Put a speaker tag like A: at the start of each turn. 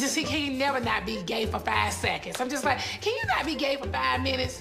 A: just he can never not be gay for five seconds. I'm just like, can you not be gay for five minutes?